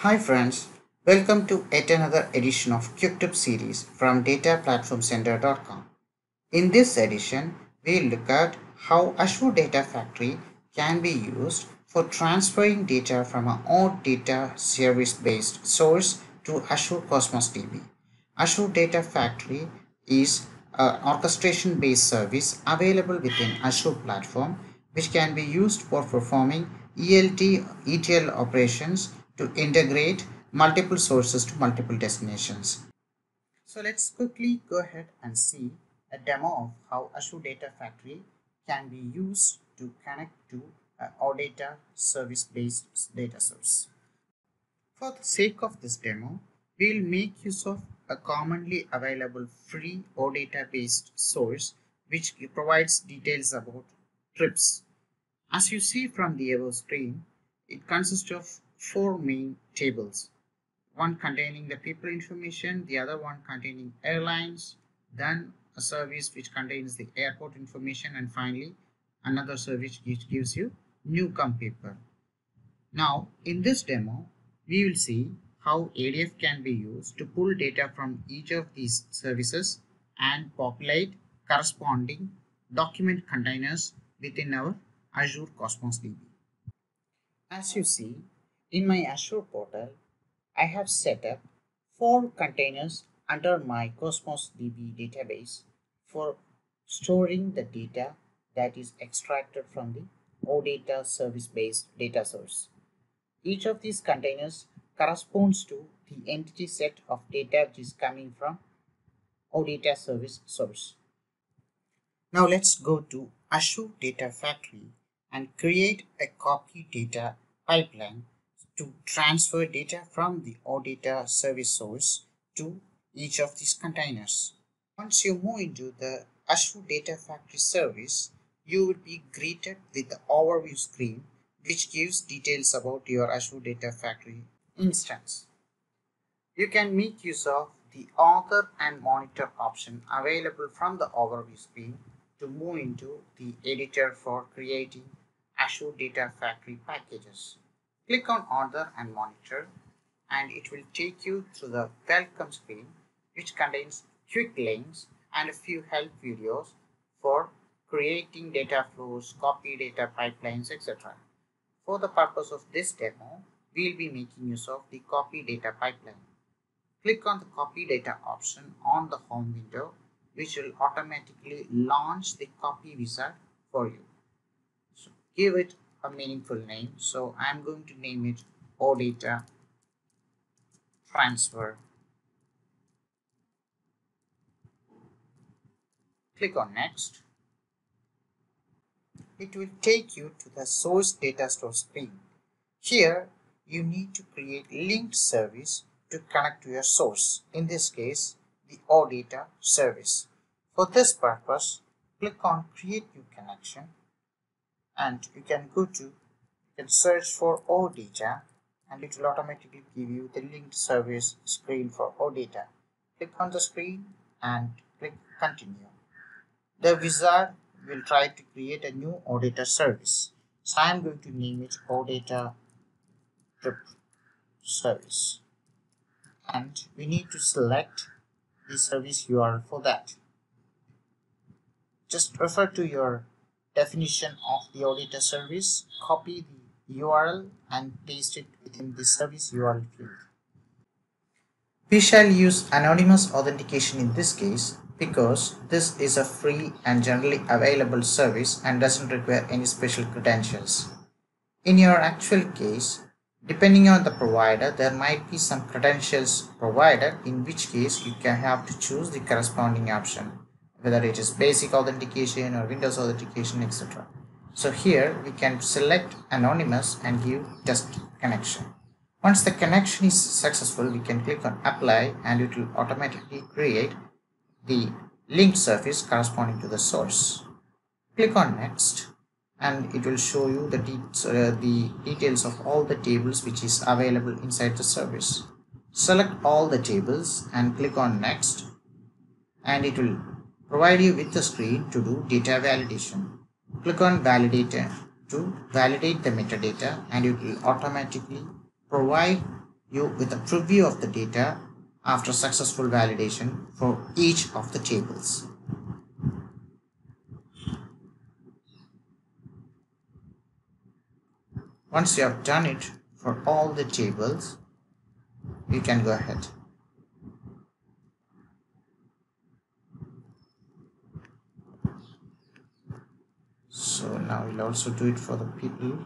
Hi friends, welcome to yet another edition of QuickTip series from dataplatformcentral.com. In this edition, we'll look at how Azure Data Factory can be used for transferring data from an OData service-based source to Azure Cosmos DB. Azure Data Factory is an orchestration-based service available within Azure platform which can be used for performing ELT ETL operations to integrate multiple sources to multiple destinations. So let's quickly go ahead and see a demo of how Azure Data Factory can be used to connect to uh, OData service based data source. For the sake of this demo, we will make use of a commonly available free OData based source which provides details about trips. As you see from the above screen, it consists of four main tables one containing the people information the other one containing airlines then a service which contains the airport information and finally another service which gives you newcome people now in this demo we will see how ADF can be used to pull data from each of these services and populate corresponding document containers within our Azure Cosmos DB. As you see, in my Azure portal, I have set up four containers under my Cosmos DB database for storing the data that is extracted from the OData service-based data source. Each of these containers corresponds to the entity set of data which is coming from OData service source. Now let's go to Azure Data Factory and create a copy data pipeline to transfer data from the OData service source to each of these containers. Once you move into the Azure Data Factory service, you will be greeted with the overview screen which gives details about your Azure Data Factory instance. You can make use of the author and monitor option available from the overview screen to move into the editor for creating Azure Data Factory packages. Click on Author and Monitor and it will take you to the welcome screen which contains quick links and a few help videos for creating data flows, copy data pipelines, etc. For the purpose of this demo, we will be making use of the copy data pipeline. Click on the copy data option on the home window which will automatically launch the copy wizard for you. So give it a meaningful name. So I'm going to name it OData transfer. Click on next. It will take you to the source data store screen. Here you need to create linked service to connect to your source. In this case, the OData service. For this purpose, click on create new connection and you can go to you can search for OData and it will automatically give you the linked service screen for OData. Click on the screen and click continue. The wizard will try to create a new OData service. So I am going to name it OData trip service and we need to select the service URL for that. Just refer to your definition of the OData service, copy the URL and paste it within the service URL field. We shall use anonymous authentication in this case because this is a free and generally available service and doesn't require any special credentials. In your actual case, depending on the provider, there might be some credentials provided in which case you can have to choose the corresponding option whether it is basic authentication or Windows authentication etc. So here we can select anonymous and give test connection. Once the connection is successful, we can click on apply and it will automatically create the linked service corresponding to the source. Click on next and it will show you the, de uh, the details of all the tables which is available inside the service. Select all the tables and click on next and it will provide you with the screen to do data validation. Click on validator to validate the metadata and it will automatically provide you with a preview of the data after successful validation for each of the tables. Once you have done it for all the tables, you can go ahead. So now we'll also do it for the people.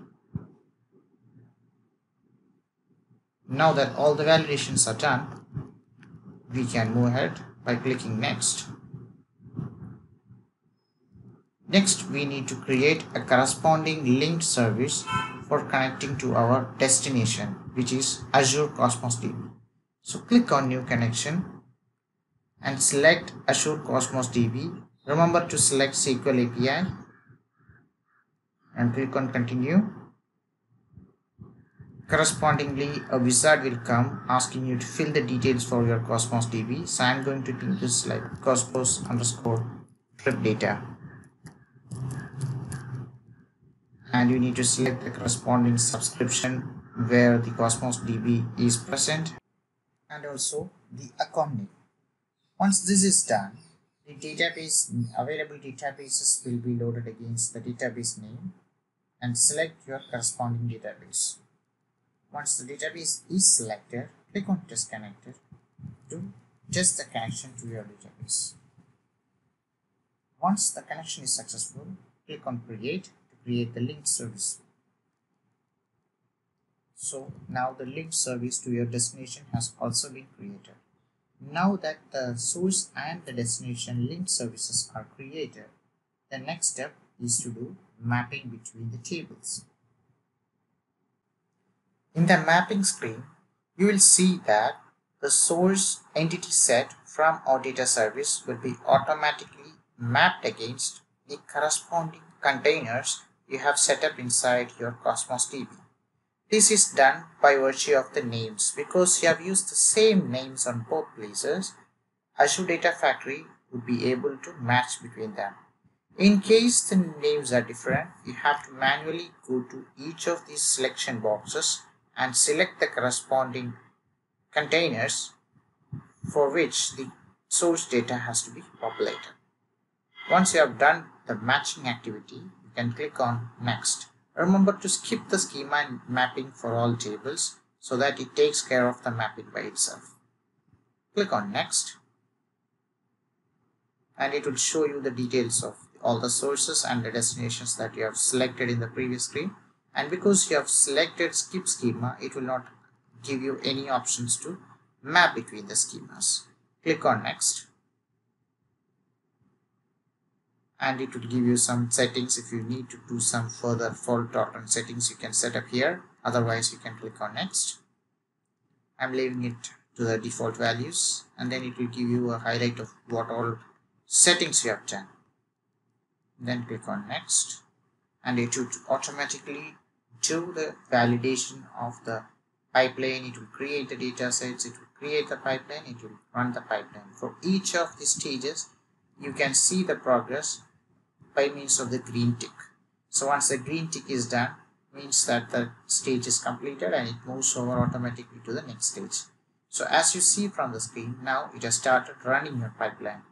Now that all the validations are done, we can move ahead by clicking next. Next, we need to create a corresponding linked service for connecting to our destination, which is Azure Cosmos DB. So click on new connection and select Azure Cosmos DB. Remember to select SQL API and click on continue Correspondingly, a wizard will come asking you to fill the details for your Cosmos DB. So I'm going to do this like Cosmos underscore trip data. And you need to select the corresponding subscription where the Cosmos DB is present and also the account name. Once this is done, the database available databases will be loaded against the database name and select your corresponding database. Once the database is selected, click on test connected to test the connection to your database. Once the connection is successful, click on create to create the linked service. So now the linked service to your destination has also been created. Now that the source and the destination linked services are created, the next step is to do mapping between the tables. In the mapping screen, you will see that the source entity set from OData service will be automatically mapped against the corresponding containers you have set up inside your Cosmos DB. This is done by virtue of the names because you have used the same names on both places. Azure Data Factory would be able to match between them. In case the names are different, you have to manually go to each of these selection boxes and select the corresponding containers for which the source data has to be populated. Once you have done the matching activity, you can click on next. Remember to skip the schema and mapping for all tables so that it takes care of the mapping by itself. Click on next and it will show you the details of all the sources and the destinations that you have selected in the previous screen. And because you have selected skip schema it will not give you any options to map between the schemas. Click on next. And it will give you some settings if you need to do some further fault tolerant settings you can set up here. Otherwise you can click on next. I'm leaving it to the default values. And then it will give you a highlight of what all settings you have done then click on next and it would automatically do the validation of the pipeline. It will create the data sets it will create the pipeline it will run the pipeline. For each of the stages you can see the progress by means of the green tick. So once the green tick is done means that the stage is completed and it moves over automatically to the next stage. So as you see from the screen now it has started running your pipeline.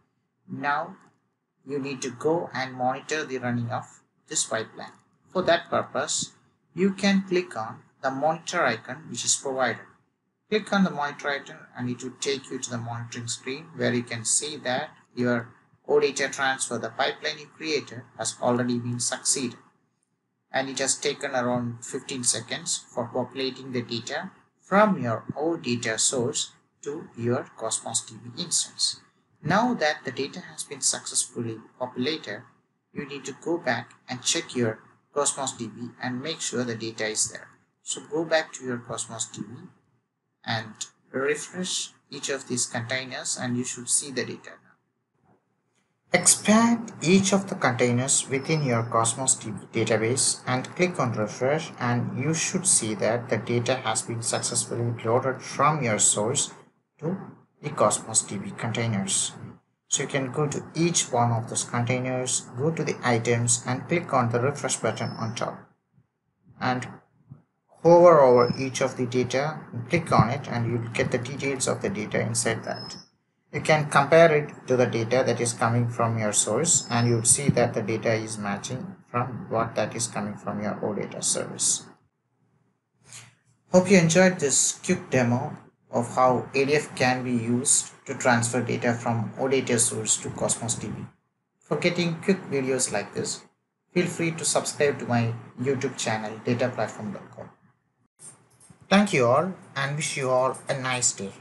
Now you need to go and monitor the running of this pipeline for that purpose you can click on the monitor icon which is provided. Click on the monitor icon and it will take you to the monitoring screen where you can see that your OData transfer, the pipeline you created has already been succeeded and it has taken around 15 seconds for populating the data from your OData source to your Cosmos DB instance. Now that the data has been successfully populated, you need to go back and check your Cosmos DB and make sure the data is there. So go back to your Cosmos DB and refresh each of these containers and you should see the data now. Expand each of the containers within your Cosmos DB database and click on refresh and you should see that the data has been successfully loaded from your source to the Cosmos DB containers. So you can go to each one of those containers, go to the items and click on the refresh button on top. And hover over each of the data, click on it and you'll get the details of the data inside that. You can compare it to the data that is coming from your source and you'll see that the data is matching from what that is coming from your OData service. Hope you enjoyed this quick demo of how ADF can be used to transfer data from OData source to Cosmos DB. For getting quick videos like this, feel free to subscribe to my YouTube channel dataplatform.com. Thank you all and wish you all a nice day.